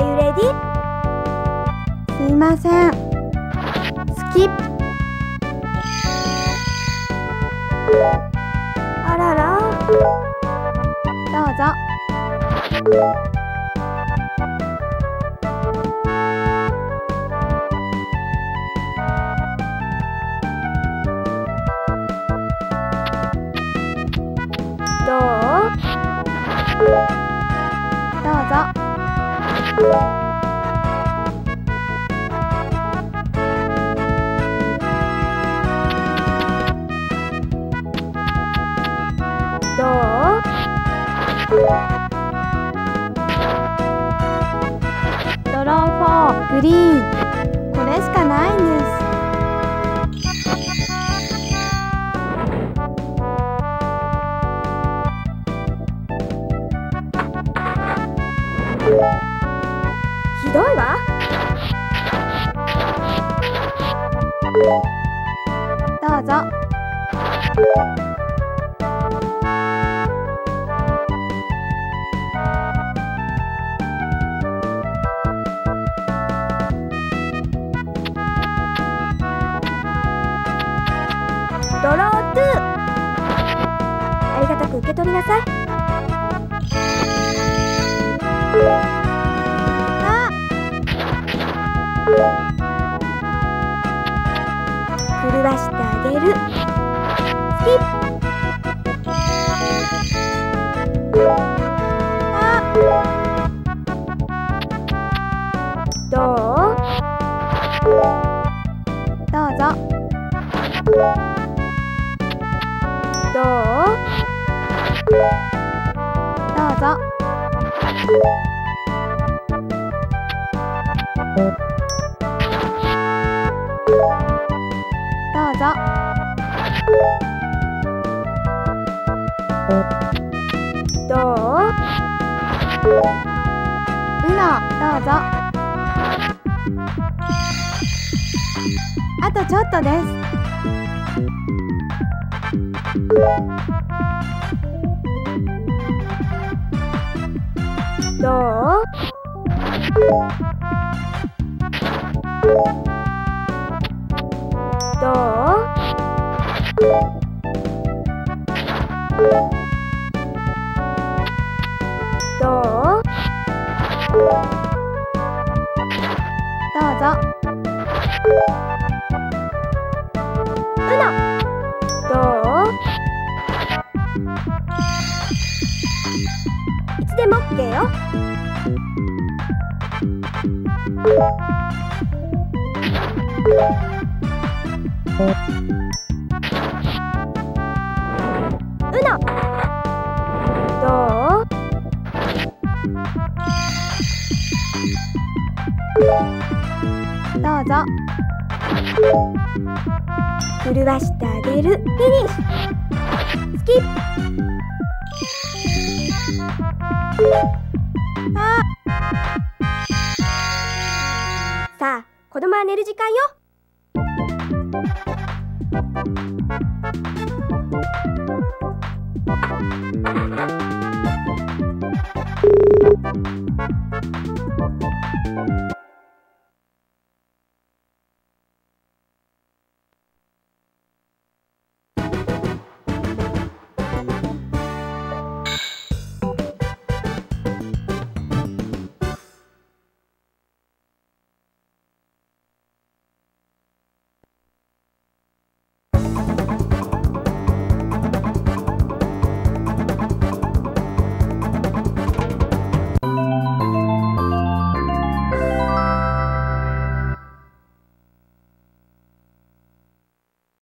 Are you ready? すいません。スキップあらら。どうぞ。どう？どうぞ。ド。ローフォーグリーン。これしかないね。どうぞ。ドロートゥー。ありがたく受け取りなさい。あ。狂わしてあげる。スキッあ。どう？どうぞ。どう？どうぞどうぞ。どう？うのどうぞ。あとちょっとです。どう？どう？どうどうぞ。うのどう？いつでも OK よ。うどうぞ。震わしてあげる。フィニ。ッシュスキッあさあ子供は寝る時間よ。あ